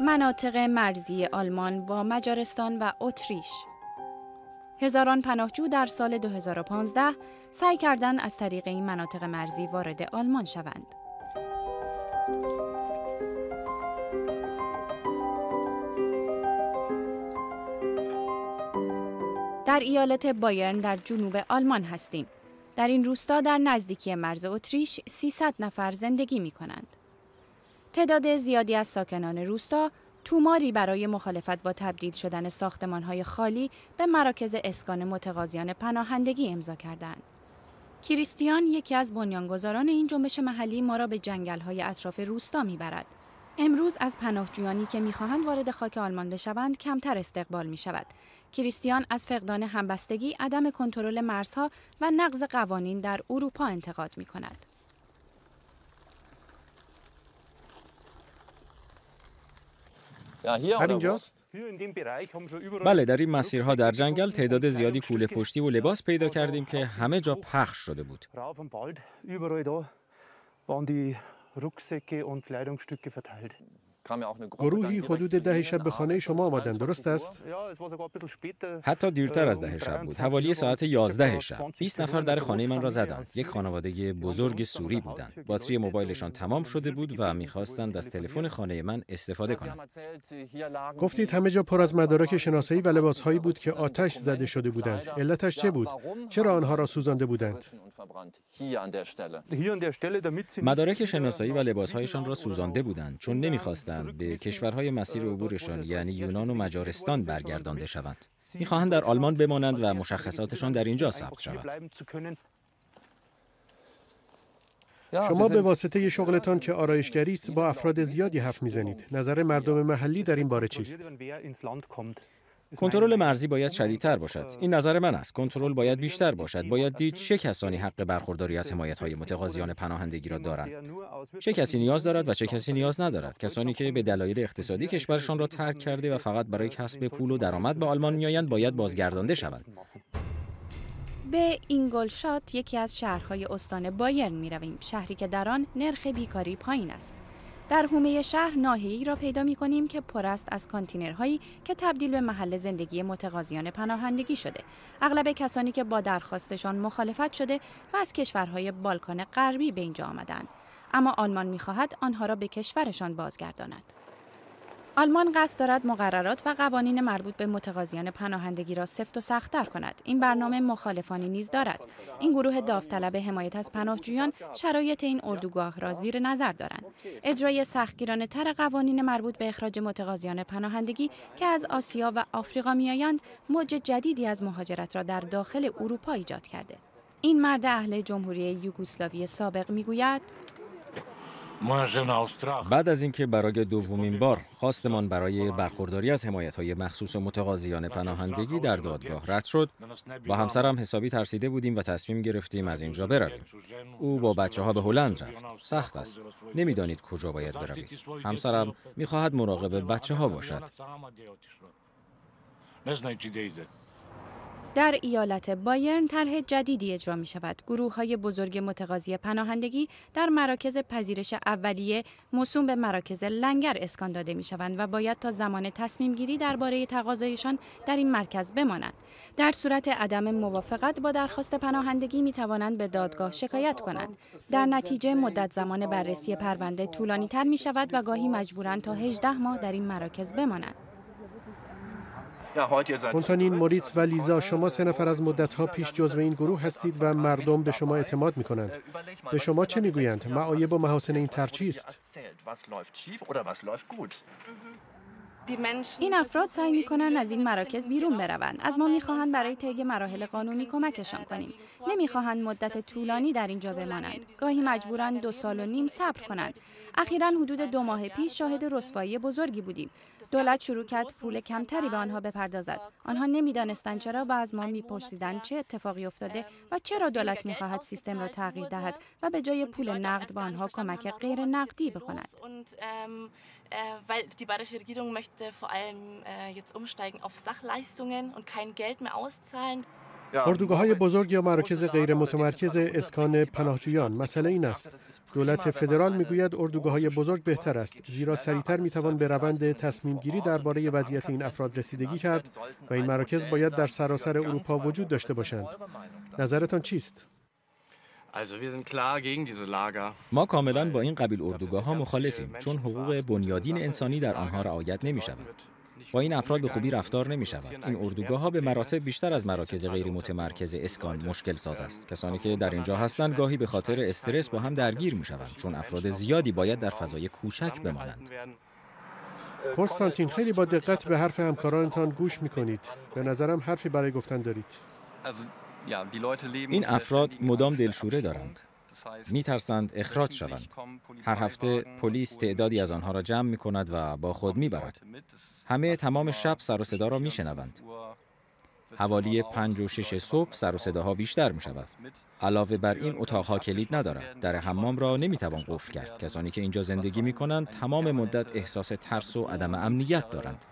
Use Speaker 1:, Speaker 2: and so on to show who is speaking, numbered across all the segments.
Speaker 1: مناطق مرزی آلمان با مجارستان و اتریش هزاران پناهجو در سال 2015 سعی کردند از طریق این مناطق مرزی وارد آلمان شوند. در ایالت بایرن در جنوب آلمان هستیم. در این روستا در نزدیکی مرز اتریش 300 نفر زندگی می کنند. تعداد زیادی از ساکنان روستا توماری برای مخالفت با تبدیل شدن ساختمانهای خالی به مراکز اسکان متقاضیان پناهندگی امضا کردند. کریستیان یکی از بنیانگذاران این جنبش محلی ما را به جنگل‌های اطراف روستا می‌برد. امروز از پناهجویانی که می‌خواهند وارد خاک آلمان بشوند کمتر استقبال می شود. کریستیان از فقدان همبستگی، عدم کنترل مرزها و نقض قوانین در اروپا انتقاد می کند.
Speaker 2: بله در این مسیرها در جنگل تعداد زیادی کوله پشتی و لباس پیدا کردیم که همه جا پخش شده بود.
Speaker 3: گروهی حدود ده شب به خانه شما آمدن. درست است؟
Speaker 2: حتی دیرتر از ده شب بود. حوالی ساعت 11 شب. 20 نفر در خانه من را زدند. یک خانواده بزرگ سوری بودند. باتری موبایلشان تمام شده بود و می‌خواستند از تلفن خانه من استفاده کنند.
Speaker 3: گفتید همه جا پر از مدارک شناسایی و لباسهایی بود که آتش زده شده بودند. علتش چه بود؟ چرا آنها را سوزانده بودند؟
Speaker 2: مدارک شناسایی و لباسهایشان را سوزانده بودند چون نمی‌خواستند به کشورهای مسیر عبورشان یعنی یونان و مجارستان برگردانده شوند. می‌خواهند در آلمان بمانند و مشخصاتشان در اینجا ثبت شود.
Speaker 3: شما به واسطه شغلتان که آرایشگری است با افراد زیادی حرف می‌زنید. نظر مردم محلی در این باره چیست؟
Speaker 2: کنترل مرزی باید شدیدتر باشد. این نظر من است. کنترل باید بیشتر باشد. باید دید چه کسانی حق برخورداری از حمایت های متقاضیان پناهندگی را دارند. چه کسی نیاز دارد و چه کسی نیاز ندارد. کسانی که به دلایل اقتصادی کشورشان را ترک کرده و فقط برای کسب پول و درآمد به آلمان میآیند باید بازگردانده شوند.
Speaker 1: به اینگولشتات یکی از شهرهای استان بایرن می رویم شهری که در آن نرخ بیکاری پایین است. در حومه شهر ناحیه‌ای را پیدا می کنیم که پر است از کانتینرهایی که تبدیل به محل زندگی متقاضیان پناهندگی شده. اغلب کسانی که با درخواستشان مخالفت شده و از کشورهای بالکان غربی به اینجا آمدند. اما آلمان می‌خواهد آنها را به کشورشان بازگرداند. آلمان قصد دارد مقررات و قوانین مربوط به متقاضیان پناهندگی را سفت و سختتر کند. این برنامه مخالفانی نیز دارد. این گروه داوطلب حمایت از پناهجویان شرایط این اردوگاه را زیر نظر دارند. اجرای سختگیرانه تر قوانین مربوط به اخراج متقاضیان پناهندگی که از آسیا و آفریقا میآیند، موج جدیدی از مهاجرت را در داخل اروپا ایجاد کرده. این مرد اهل جمهوری یوگسلاوی سابق می‌گوید
Speaker 2: بعد از اینکه برای دومین بار خواستمان برای برخورداری از حمایت های مخصوص و متقاضیان پناهندگی در دادگاه رد شد با همسرم حسابی ترسیده بودیم و تصمیم گرفتیم از اینجا برویم او با بچه ها به هلند رفت سخت است نمی‌دانید کجا باید بروید همسرم می‌خواهد مراقب بچه ها باشد
Speaker 1: در ایالت بایرن طرح جدیدی اجرا می شود. گروه های بزرگ متقاضی پناهندگی در مراکز پذیرش اولیه موسوم به مراکز لنگر اسکان داده می شوند و باید تا زمان تصمیم گیری درباره تقاضایشان در این مرکز بمانند. در صورت عدم موافقت با درخواست پناهندگی می توانند به دادگاه شکایت کنند. در نتیجه مدت زمان بررسی پرونده طولانی تر می شود و گاهی مجبورند تا 18 ماه در این مراکز بمانند.
Speaker 3: کنتانین موریتس و لیزا شما سه نفر از مدتها پیش جزو این گروه هستید و مردم به شما اعتماد می کنند. به شما چه می‌گویند؟ معایب و محاسن این تر چیست؟
Speaker 1: این افراد سعی می کنند از این مراکز بیرون بروند. از ما می خواهند برای طی مراحل قانونی کمکشان کنیم. نمی خواهند مدت طولانی در اینجا بمانند. گاهی مجبورند دو سال و نیم صبر کنند. اخیرا حدود دو ماه پیش شاهد رسوایی بزرگی بودیم. دولت شروع کرد پول کمتری به آنها بپردازد. آنها نمی‌دانستند چرا و از ما میپرسیدند چه اتفاقی افتاده و چرا دولت می‌خواهد سیستم را تغییر دهد و به جای پول نقد به آنها کمک غیر نقدی بکند.
Speaker 4: Weil die bayerische Regierung möchte vor allem jetzt umsteigen auf Sachleistungen und kein Geld mehr auszahlen.
Speaker 3: اردوگاه های بزرگ یا مراکز غیر متمرکز اسکان پناهجویان. مسئله این است. دولت فدرال می‌گوید اردوگاه های بزرگ بهتر است زیرا سریعتر می‌توان به روند تصمیم گیری درباره وضعیت این افراد رسیدگی کرد و این مراکز باید در سراسر اروپا وجود داشته باشند. نظرتان چیست؟
Speaker 2: ما کاملا با این قبیل اردوگاه ها مخالفیم چون حقوق بنیادین انسانی در آنها رعایت نمی شود. با این افراد به خوبی رفتار نمی شود. این اردوگاه ها به مراتب بیشتر از مراکز غیر متمرکز اسکان مشکل ساز است. کسانی که در اینجا هستند گاهی به خاطر استرس با هم درگیر می شوند چون افراد زیادی باید در فضای کوچک بمانند.
Speaker 3: کنستانتین خیلی با دقت به حرف همکارانتان گوش می کنید. به نظرم حرفی برای گفتن دارید.
Speaker 2: این افراد مدام دلشوره دارند. می ترسند اخراج شوند. هر هفته پلیس تعدادی از آنها را جمع می کند و با خود می برد. همه تمام شب سر و صدا را می شنوند. حوالی پنج و شش صبح سر و صداها بیشتر می شود. علاوه بر این اتاقها کلید ندارد. در حمام را نمی توان قفل کرد. کسانی که اینجا زندگی می کنند تمام مدت احساس ترس و عدم امنیت دارند.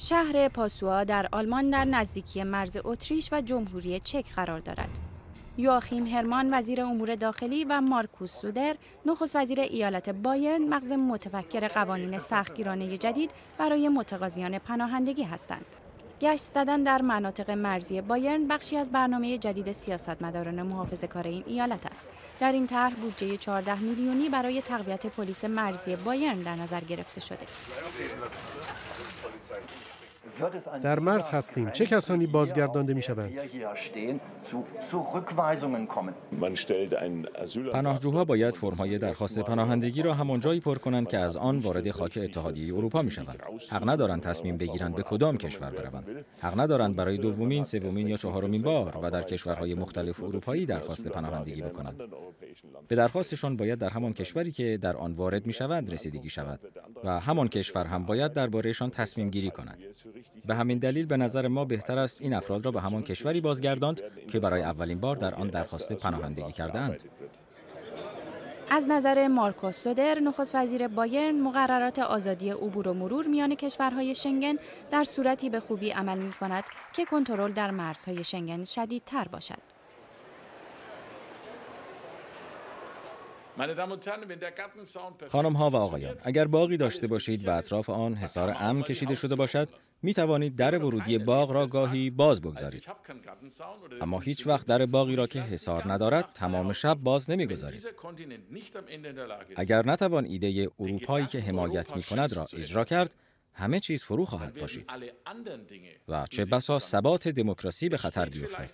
Speaker 1: شهر پاسوا در آلمان در نزدیکی مرز اتریش و جمهوری چک قرار دارد. یواخیم هرمان وزیر امور داخلی و مارکوس سودر نخست وزیر ایالت بایرن مغز متفکر قوانین سختگیرانه جدید برای متقاضیان پناهندگی هستند. گشت زدن در مناطق مرزی بایرن بخشی از برنامه جدید سیاستمداران محافظه کار این ایالت است. در این طرح بودجه 14 میلیونی برای تقویت پلیس مرزی بایرن در نظر گرفته شده.
Speaker 3: در مرز هستیم چه کسانی بازگردانده می شوند؟
Speaker 2: پناهجوها باید فرمهای درخواست پناهندگی را همان جایی پر کنند که از آن وارد خاک اتحادیه اروپا می شوند. حق ندارند تصمیم بگیرند به کدام کشور بروند. حق ندارند برای دومین، سومین یا چهارمین بار و در کشورهای مختلف اروپایی درخواست پناهندگی بکنند. به درخواستشان باید در همان کشوری که در آن وارد می شود رسیدگی شود و همان کشور هم باید دربارهشان تصمیم گیری کند. به همین دلیل به نظر ما بهتر است این افراد را به همان کشوری بازگرداند که برای اولین بار در آن درخواست پناهندگی کردهاند.
Speaker 1: از نظر مارکوس سودر نخست وزیر بایرن مقررات آزادی عبور و مرور میان کشورهای شنگن در صورتی به خوبی عمل می کند که کنترل در مرزهای شنگن شدیدتر باشد.
Speaker 2: خانم ها و آقایان اگر باقی داشته باشید و اطراف آن حصار امن کشیده شده باشد می توانید در ورودی باغ را گاهی باز بگذارید. اما هیچ وقت در باقی را که حصار ندارد تمام شب باز نمی گذارید اگر نتوان ایده اروپایی که حمایت می کند را اجرا کرد همه چیز فرو خواهد باشید و چه بسا ثبات دموکراسی به خطر بیفتد.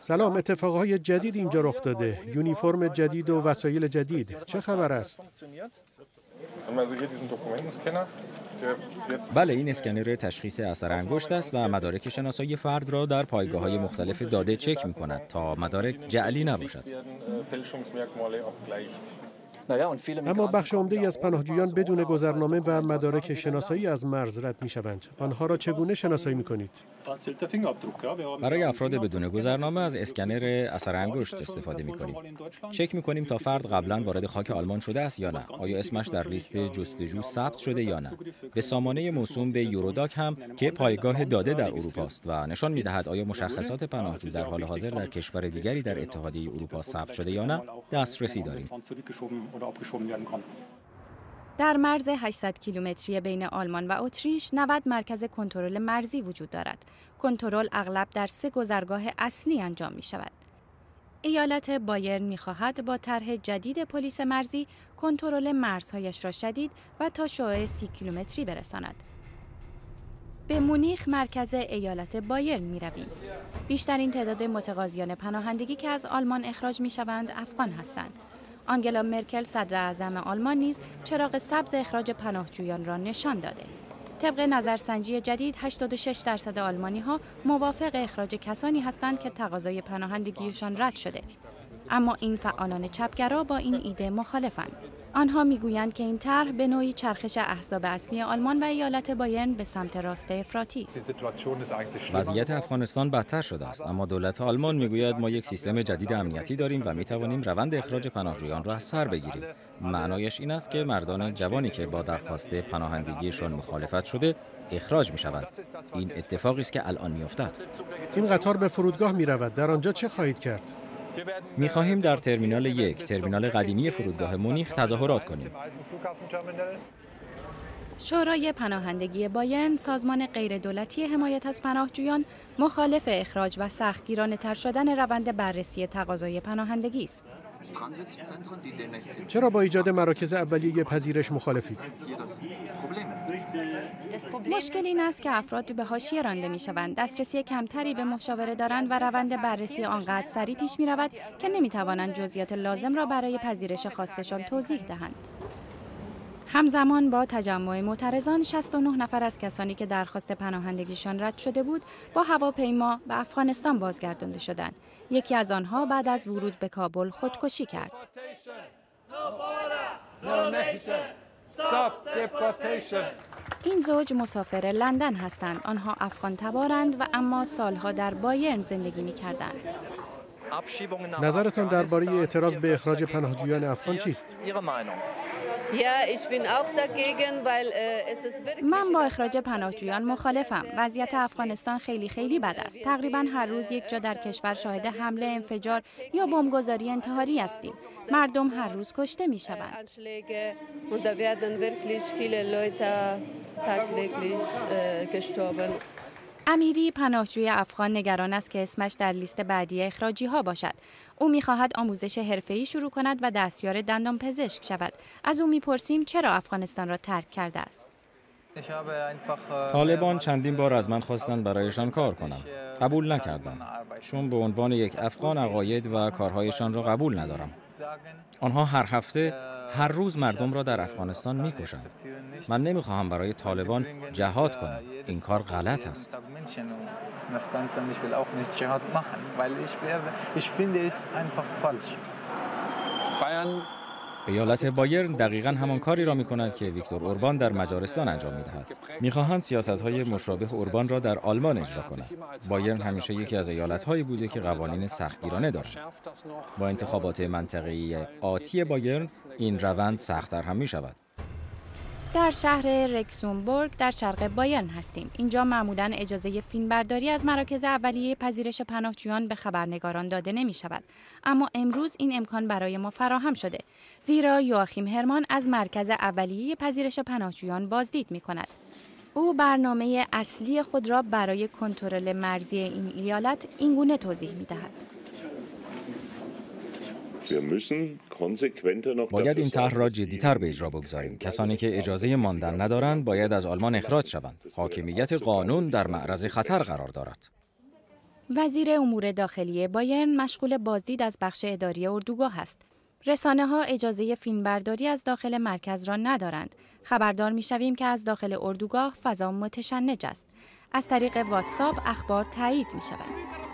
Speaker 3: سلام اتفاقهای جدید اینجا رخ داده. یونیفرم جدید و وسایل جدید. چه خبر است؟
Speaker 2: بله این اسکنر تشخیص اثر انگشت است و مدارک شناسایی فرد را در پایگاه های مختلف داده چک می کند تا مدارک جعلی نباشد.
Speaker 3: اما بخش عمده از پناهجویان بدون گذرنامه و مدارک شناسایی از مرز رد می شوند. آنها را چگونه شناسایی می کنید؟
Speaker 2: برای افراد بدون گذرنامه از اسکنر اثر انگشت استفاده می کنیم. چک می کنیم تا فرد قبلا وارد خاک آلمان شده است یا نه. آیا اسمش در لیست جستجو ثبت شده یا نه. به سامانه موسوم به یوروداک هم که پایگاه داده در اروپا است و نشان می دهد آیا مشخصات پناهجو در حال حاضر در کشور دیگری در اتحادیه اروپا ثبت شده یا نه دسترسی داریم.
Speaker 1: در مرز 800 کیلومتری بین آلمان و اتریش 90 مرکز کنترل مرزی وجود دارد. کنترل اغلب در سه گذرگاه اصلی انجام می شود. ایالت بایرن می خواهد با طرح جدید پلیس مرزی کنترل مرزهایش را شدید و تا شعاع سی کیلومتری برساند. به مونیخ مرکز ایالت بایرن می رویم. بیشترین تعداد متقاضیان پناهندگی که از آلمان اخراج می شوند افغان هستند. آنگلا مرکل صدر اعظم آلمان نیز چراغ سبز اخراج پناهجویان را نشان داده. طبق نظرسنجی جدید 86 درصد آلمانی ها موافق اخراج کسانی هستند که تقاضای پناهندگیشان رد شده. اما این فعالان چپگرا با این ایده مخالفند. آنها می‌گویند که این طرح به نوعی چرخش احزاب اصلی آلمان و ایالت بایرن به سمت راست افراطی است.
Speaker 2: وضعیت افغانستان بدتر شده است اما دولت آلمان می‌گوید ما یک سیستم جدید امنیتی داریم و می توانیم روند اخراج پناهجویان را از سر بگیریم. معنایش این است که مردان جوانی که با درخواست پناهندگیشان مخالفت شده اخراج می شوند این اتفاقی است که الان میافتد.
Speaker 3: این قطار به فرودگاه می رود در آنجا چه خواهید کرد؟
Speaker 2: می خواهیم در ترمینال یک ترمینال قدیمی فرودگاه مونیخ تظاهرات کنیم
Speaker 1: شورای پناهندگی بایرن سازمان غیردولتی حمایت از پناهجویان مخالف اخراج و سختگیرانه تر شدن روند بررسی تقاضای پناهندگی است.
Speaker 3: چرا با ایجاد مراکز اولیه پذیرش مخالفید؟
Speaker 1: مشکل این است که افراد به حاشیه رانده می شوند، دسترسی کمتری به مشاوره دارند و روند بررسی آنقدر سریع پیش می رود که نمی توانند جزئیات لازم را برای پذیرش خواستشان توضیح دهند. همزمان با تجمع معترضان 69 نفر از کسانی که درخواست پناهندگیشان رد شده بود با هواپیما به افغانستان بازگردانده شدند یکی از آنها بعد از ورود به کابل خودکشی کرد این زوج مسافر لندن هستند آنها افغان تبارند و اما سالها در بایرن زندگی می کردند.
Speaker 3: نظرتان درباره اعتراض به اخراج پناهجویان افغان چیست؟
Speaker 1: من با اخراج پناهجویان مخالفم. وضعیت افغانستان خیلی خیلی بد است. تقریبا هر روز یک جا در کشور شاهد حمله انفجار یا بمبگذاری انتحاری هستیم. مردم هر روز کشته می شوند. امیری پناهجوی افغان نگران است که اسمش در لیست بعدی اخراجی ها باشد. او می‌خواهد آموزش حرفه‌ای شروع کند و دستیار دندان پزشک شود. از او می‌پرسیم چرا افغانستان را ترک کرده است.
Speaker 2: طالبان چندین بار از من خواستند برایشان کار کنم. قبول نکردم. چون به عنوان یک افغان عقاید و کارهایشان را قبول ندارم. آنها هر هفته هر روز مردم را در افغانستان می‌کشند. من نمی‌خواهم برای طالبان جهاد کنم. این کار غلط است. ایالت بایرن دقیقا همان کاری را می کند که ویکتور اوربان در مجارستان انجام می دهد. می خواهند سیاست های مشابه اوربان را در آلمان اجرا کنند. بایرن همیشه یکی از ایالت هایی بوده که قوانین سختگیرانه دارد. با انتخابات منطقه‌ای آتی بایرن این روند سختتر هم می شود.
Speaker 1: در شهر رکسونبورگ در شرق بایرن هستیم. اینجا معمولا اجازه فیلمبرداری از مراکز اولیه پذیرش پناهجویان به خبرنگاران داده نمی شود. اما امروز این امکان برای ما فراهم شده. زیرا یواخیم هرمان از مرکز اولیه پذیرش پناهجویان بازدید می کند. او برنامه اصلی خود را برای کنترل مرزی این ایالت اینگونه توضیح می دهد.
Speaker 2: باید این طرح را جدیتر به اجرا بگذاریم. کسانی که اجازه ماندن ندارند باید از آلمان اخراج شوند. حاکمیت قانون در معرض خطر قرار دارد.
Speaker 1: وزیر امور داخلی بایرن مشغول بازدید از بخش اداری اردوگاه است. رسانه ها اجازه فیلمبرداری از داخل مرکز را ندارند. خبردار می شویم که از داخل اردوگاه فضا متشنج است. از طریق واتساپ اخبار تایید می شود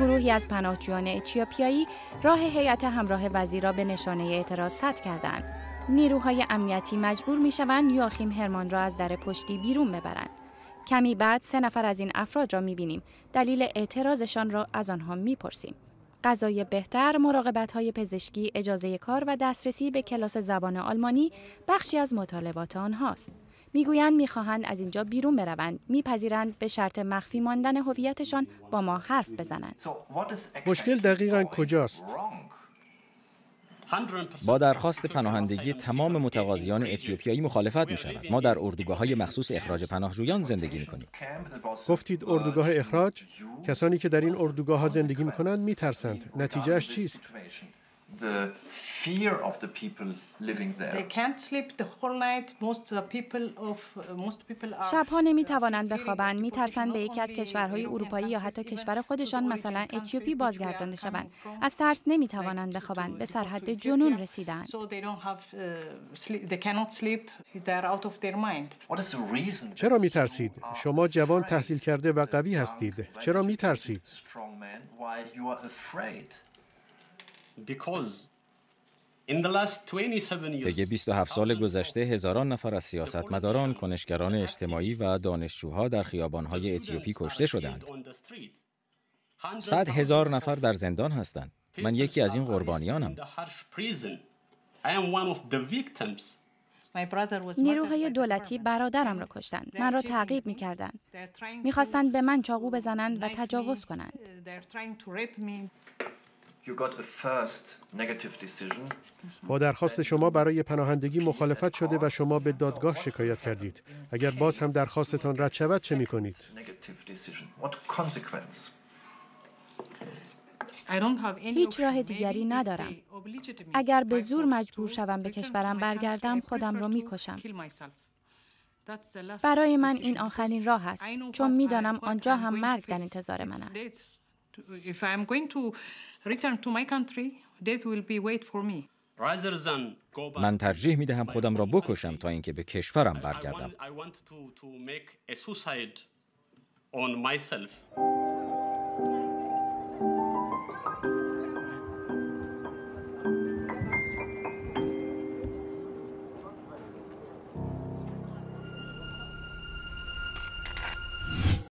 Speaker 1: گروهی از پناهجویان اتیوپیایی راه هیئت همراه وزیر را به نشانه اعتراض سد کردند. نیروهای امنیتی مجبور می شوند یاخیم هرمان را از در پشتی بیرون ببرند. کمی بعد سه نفر از این افراد را می بینیم. دلیل اعتراضشان را از آنها می پرسیم. غذای بهتر، مراقبت های پزشکی، اجازه کار و دسترسی به کلاس زبان آلمانی بخشی از مطالبات آنهاست. می‌گویند می‌خواهند از اینجا بیرون بروند میپذیرند به شرط مخفی ماندن هویتشان با ما حرف بزنند
Speaker 3: مشکل دقیقا کجاست
Speaker 2: با درخواست پناهندگی تمام متقاضیان اتیوپیایی مخالفت می شود. ما در اردوگاه های مخصوص اخراج پناهجویان زندگی می کنیم.
Speaker 3: گفتید اردوگاه اخراج؟ کسانی که در این اردوگاه ها زندگی می کنند می ترسند. نتیجهش چیست؟ The fear of the people
Speaker 1: living there. They can't sleep the whole night. Most people of most people are شبها نمی توانند بخوابند. می ترسند به یکی از کشورهای اروپایی یا حتی کشور خودشان مثلا اتیوپی بازگردانده شوند. از ترس نمی توانند بخوابند. به سرحد جنون رسیدند.
Speaker 3: چرا می ترسید شما جوان تحصیل کرده و قوی هستید. چرا می ترسید
Speaker 5: طی 27 سال گذشته هزاران نفر از سیاستمداران، کنشگران اجتماعی و دانشجوها در خیابانهای اتیوپی کشته شدند. صد هزار نفر در زندان هستند. من یکی از این قربانیانم.
Speaker 6: نیروهای دولتی برادرم را کشتند. من را تعقیب می کردند. می خواستند به من چاقو بزنند و تجاوز کنند.
Speaker 3: با درخواست شما برای پناهندگی مخالفت شده و شما به دادگاه شکایت کردید. اگر باز هم درخواستتان رد شود چه می کنید؟
Speaker 6: هیچ راه دیگری ندارم. اگر به زور مجبور شوم به کشورم برگردم خودم را می کشم. برای من این آخرین راه است چون می‌دانم آنجا هم مرگ در انتظار من است.
Speaker 5: من ترجیح می دهم خودم را بکشم تا اینکه به کشورم برگردم.